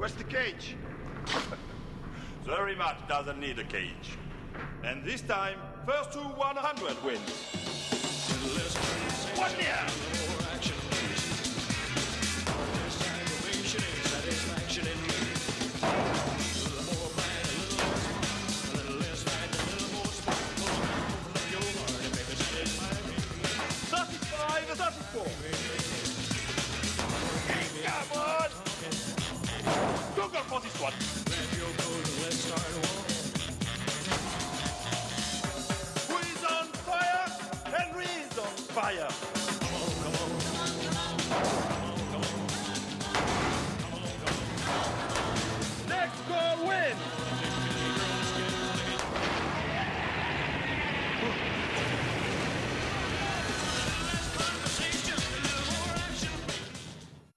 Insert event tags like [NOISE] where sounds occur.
Where's the cage? [LAUGHS] the rematch doesn't need a cage. And this time, first to 100 wins. One year! Thirty-five, Is on fire? On fire.